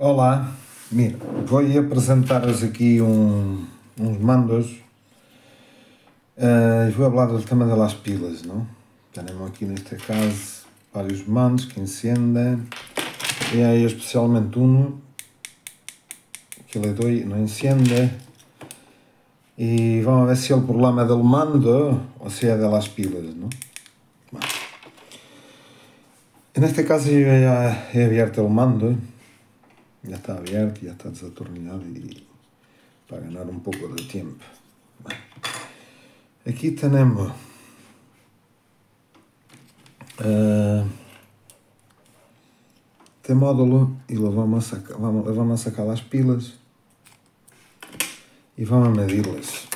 Olá, mira, vou apresentar-vos aqui um, uns mandos. Uh, vou falar do tema das pilas, não? Temos aqui neste caso vários mandos que encendem. E aí especialmente um que le doy não encende. E vamos ver se é o problema do mando ou se é das pilas, não? Neste caso eu já he abierto o mando ya está abierto, ya está desatornillado y para ganar un poco de tiempo. Aquí tenemos uh, este módulo lo vamos sacar, vamos, vamos sacar las pilas y vamos medirlas.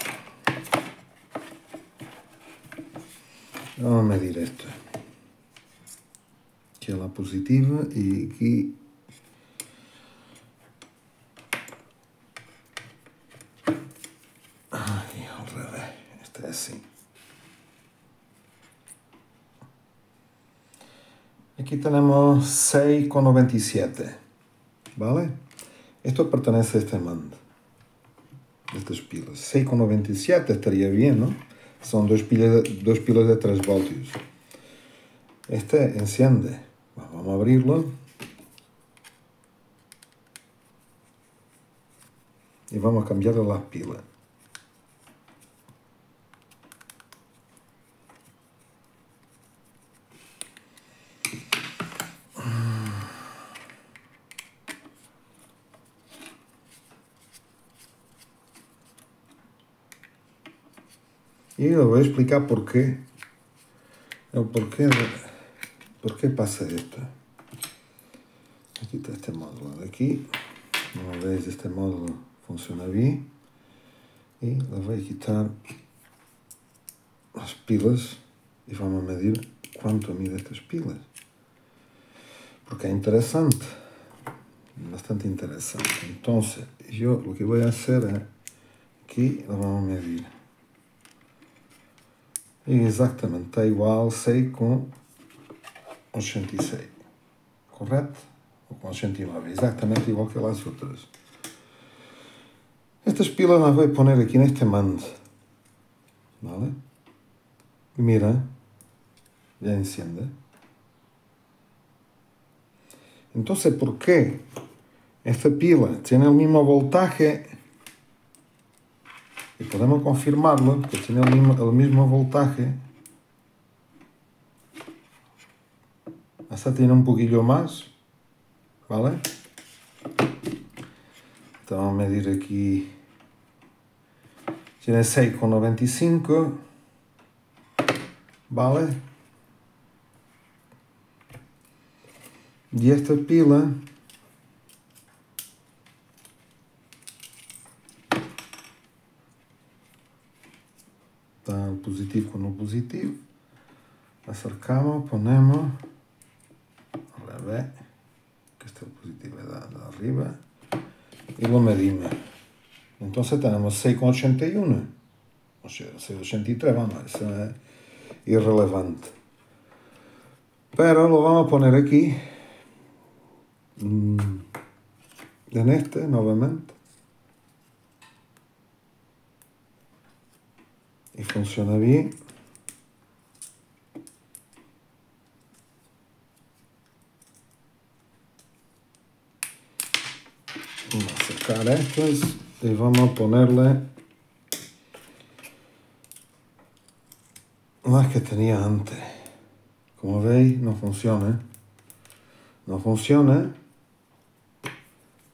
Vamos medir esto. Aquí es la positiva y aquí Aquí tenemos 6,97, ¿vale? Esto pertenece a este mando, estas pilas. 6,97 estaría bien, ¿no? Son dos pilas, dos pilas de 3 voltios. Este enciende. Vamos a abrirlo. Y vamos a cambiarle las pilas. E eu vou explicar porquê. É o porquê, porquê passa isto. Aqui está este módulo aqui. Uma vez este módulo funciona bem. E lá vai quitar as pilas e vamos medir quanto mide estas pilas. Porque é interessante. Bastante interessante. Então, eu o que vou fazer é aqui vamos medir. Exatamente, está igual 6 com 86. Correto? Ou com 89. Exatamente igual que as outras. Estas pilas las voy poner aqui neste mando. ¿Vale? Mira, ya enciende. Entonces, ¿por qué esta pila tiene el mismo voltaje podemos confirmarlo que tiene el mismo, el mismo voltaje. Esta tiene un poquillo más, ¿vale? Entonces vamos a medir aquí. Tiene 6,95, ¿vale? Y esta pila está positivo com no positivo. Acercamos, ponemos al revés, que este positivo es de, de arriba, y lo medimos. Entonces tenemos 6,81, o sea, 6,83, vamos, eso es irrelevante. Pero lo vamos a poner aquí, en este, nuevamente. Y funciona bien. Vamos a sacar estas y vamos a ponerle las que tenía antes. Como veis, no funciona. No funciona.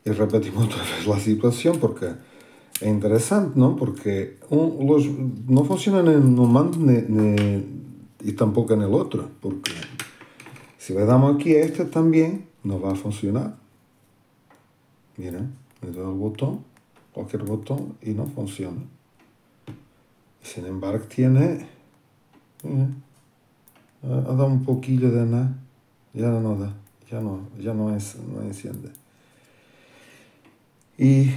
Y repetimos otra vez la situación porque é interessante, não? Porque um, los, não funciona nem no mando nem, nem, e tampouco no outro. Porque se le damos aqui a este também, não vai funcionar. Miren, le doy al botón, cualquier botón, y no funciona. Sin embargo, tiene. Mira, ha dado un poquillo de nada. Ya no da, ya no, ya no, es, no enciende. Y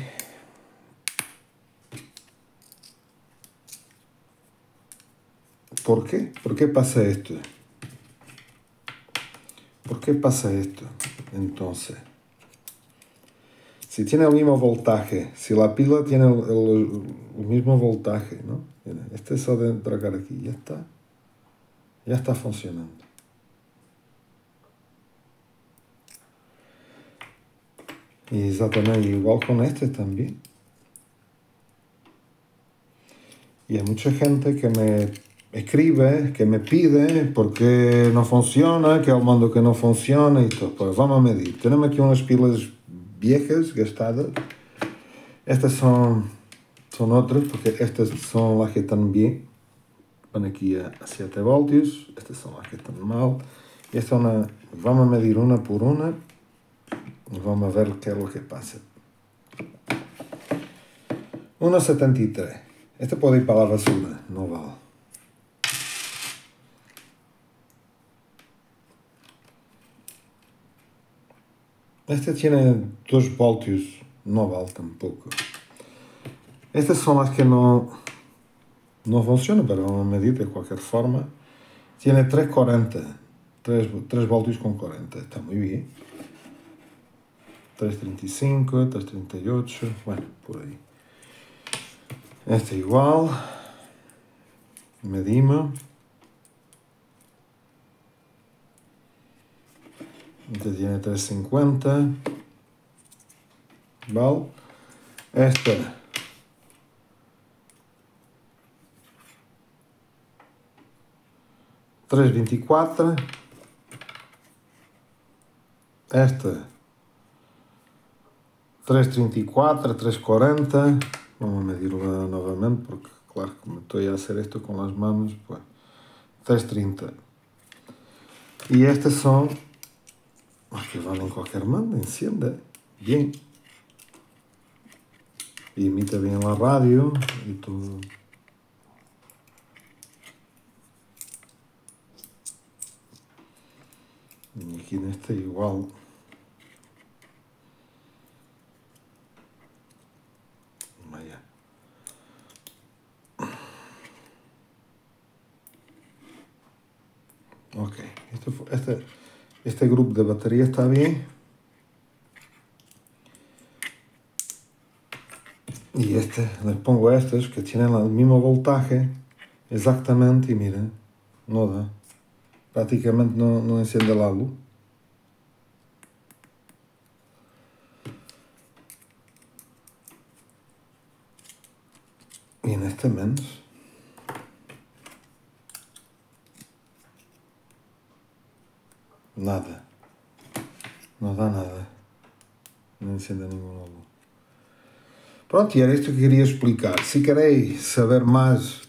¿Por qué? ¿Por qué pasa esto? ¿Por qué pasa esto? Entonces, si tiene el mismo voltaje, si la pila tiene el, mismo voltaje, ¿no? Mira, este es solo de entregar aquí, ya está. Ya está funcionando. Y exactamente igual con este también. Y hay mucha gente que me escribe, que me pide por qué no funciona, que el mando que no funciona y todo. Pues vamos a medir. Tenemos aquí unas pilas viejas, gastadas. Estas son, son otras, porque estas son las que están bien. Van aquí a, 7 voltios. Estas son las que están mal. Y esta una, vamos a medir una por una. Y vamos a ver qué es lo que pasa. 1,73. Este puede ir para la basura, no vale. Este tiene 2 voltios, no vale tampoco. Estas son las que no, no funcionan, pero vamos a medir de cualquier forma. Tiene 340, 3, 3 voltios con 40, está muy bien. 335, 338, bueno, por ahí. Este igual. Medimos. Tiene 350. ¿Vale? Este. Três vinte e quatro. Esta. Três trinta e quatro, três quarenta. Vamos a medirla novamente porque, claro, como estoy a hacer esto con las manos, pues 3.30. Y estas son las que van en cualquier mano, enciende bien. Y emite bien la radio y todo. Y aquí en este igual. Ok, este, este, este grupo de batería está bien. Y este, les pongo estos que tienen el mismo voltaje exactamente y miren, no da. Prácticamente no, no enciende la luz. Y en este menos. Nada. Não dá nada. Não encende nenhum logo. Pronto, e era isto que queria explicar. Se queréis saber mais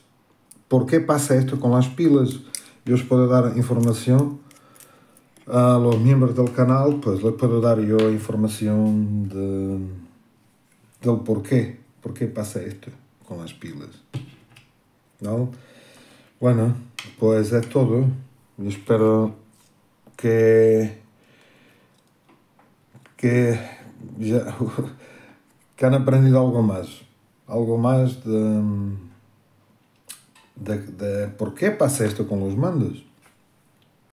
por que passa isto com as pilas, eu os posso dar informação a los del canal, pues les puedo dar yo información de, del por qué, por qué pasa esto con las pilas. ¿No? Bueno, es todo. Yo espero que, que, já, que han aprendido algo mais. Algo mais de, de, de por que passa isto com os mandos.